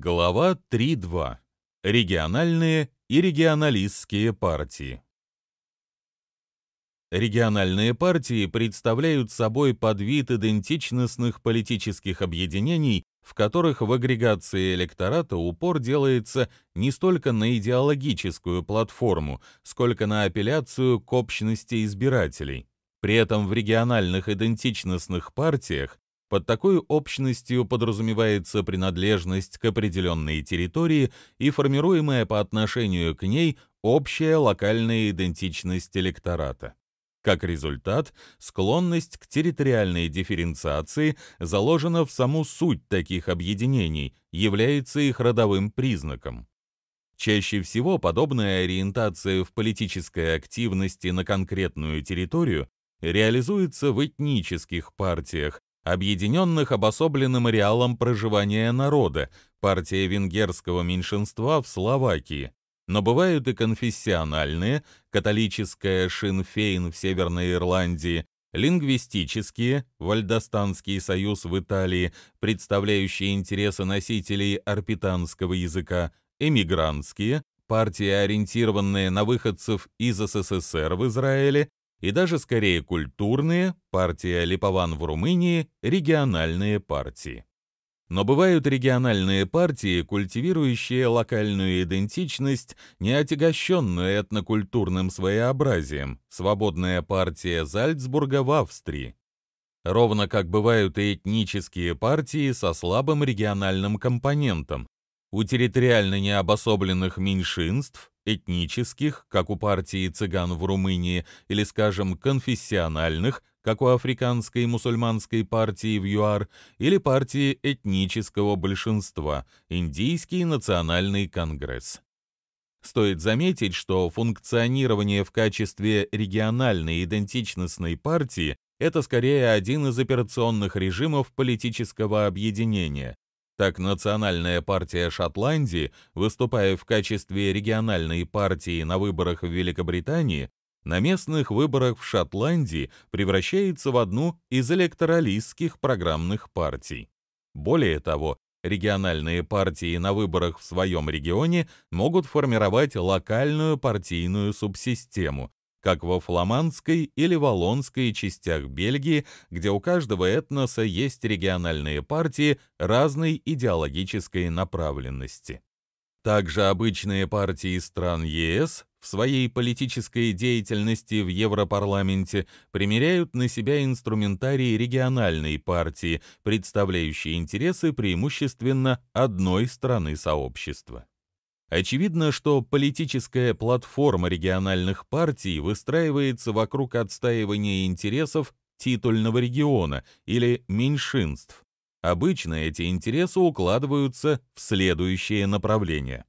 Глава 3.2. Региональные и регионалистские партии. Региональные партии представляют собой подвид идентичностных политических объединений, в которых в агрегации электората упор делается не столько на идеологическую платформу, сколько на апелляцию к общности избирателей. При этом в региональных идентичностных партиях под такой общностью подразумевается принадлежность к определенной территории и формируемая по отношению к ней общая локальная идентичность электората. Как результат, склонность к территориальной дифференциации заложена в саму суть таких объединений, является их родовым признаком. Чаще всего подобная ориентация в политической активности на конкретную территорию реализуется в этнических партиях, объединенных обособленным ареалом проживания народа, партия венгерского меньшинства в Словакии. Но бывают и конфессиональные, католическая Шинфейн в Северной Ирландии, лингвистические, Вальдостанский союз в Италии, представляющие интересы носителей арпитанского языка, эмигрантские, партии, ориентированные на выходцев из СССР в Израиле, и даже скорее культурные, партия Липован в Румынии, региональные партии. Но бывают региональные партии, культивирующие локальную идентичность, не отягощенную этнокультурным своеобразием, свободная партия Зальцбурга в Австрии. Ровно как бывают и этнические партии со слабым региональным компонентом. У территориально необособленных меньшинств этнических, как у партии цыган в Румынии, или, скажем, конфессиональных, как у африканской мусульманской партии в ЮАР, или партии этнического большинства, Индийский национальный конгресс. Стоит заметить, что функционирование в качестве региональной идентичностной партии – это скорее один из операционных режимов политического объединения, так, Национальная партия Шотландии, выступая в качестве региональной партии на выборах в Великобритании, на местных выборах в Шотландии превращается в одну из электоралистских программных партий. Более того, региональные партии на выборах в своем регионе могут формировать локальную партийную субсистему, как во фламандской или валлонской частях Бельгии, где у каждого этноса есть региональные партии разной идеологической направленности. Также обычные партии стран ЕС в своей политической деятельности в Европарламенте примеряют на себя инструментарий региональной партии, представляющей интересы преимущественно одной страны сообщества. Очевидно, что политическая платформа региональных партий выстраивается вокруг отстаивания интересов титульного региона или меньшинств. Обычно эти интересы укладываются в следующие направления.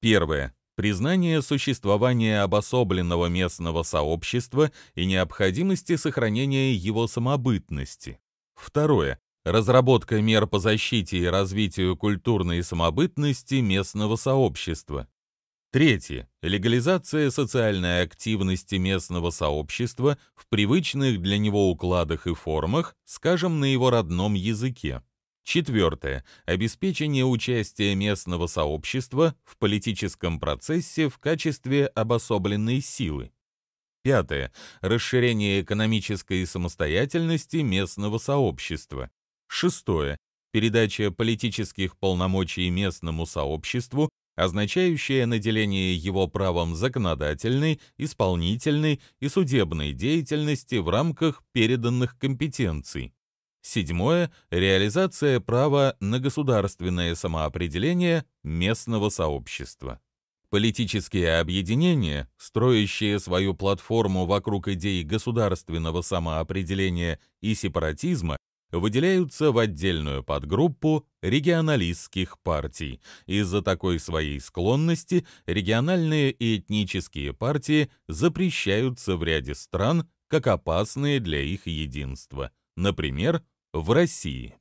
Первое. Признание существования обособленного местного сообщества и необходимости сохранения его самобытности. Второе разработка мер по защите и развитию культурной самобытности местного сообщества. Третье. Легализация социальной активности местного сообщества в привычных для него укладах и формах, скажем, на его родном языке. Четвертое. Обеспечение участия местного сообщества в политическом процессе в качестве обособленной силы. Пятое. Расширение экономической самостоятельности местного сообщества. Шестое. Передача политических полномочий местному сообществу, означающая наделение его правом законодательной, исполнительной и судебной деятельности в рамках переданных компетенций. Седьмое. Реализация права на государственное самоопределение местного сообщества. Политические объединения, строящие свою платформу вокруг идей государственного самоопределения и сепаратизма, выделяются в отдельную подгруппу регионалистских партий. Из-за такой своей склонности региональные и этнические партии запрещаются в ряде стран как опасные для их единства, например, в России.